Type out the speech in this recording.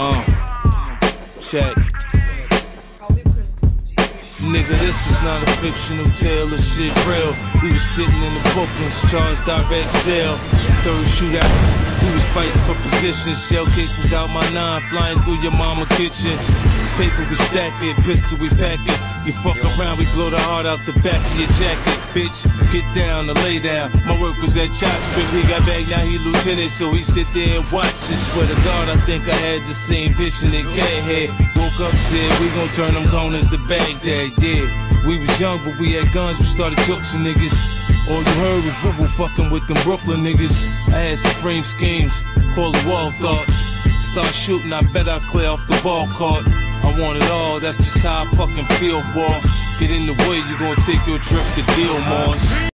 Uh, check. Nigga, this is not a fictional tale, this shit real. We was sitting in the Brooklyn's charged direct sale. Third shootout, fighting for position. Shell cases out my nine, flying through your mama kitchen. Paper we stack it, pistol we pack it. You fuck around, we blow the heart out the back of your jacket, bitch. Get down or lay down. My work was at Chop Strip, he got back, now he lieutenant, so he sit there and watch. I swear to God, I think I had the same vision that had. Woke up, said, we gon' turn them corners to Baghdad, yeah. We was young, but we had guns, we started jokesing niggas. All you heard was boo fucking with them Brooklyn niggas. I had supreme schemes, call it wall thoughts. Start shooting, I bet I clear off the ball court. I want it all, that's just how I fucking feel, boy. Get in the way, you gon' take your trip to Gilmore's.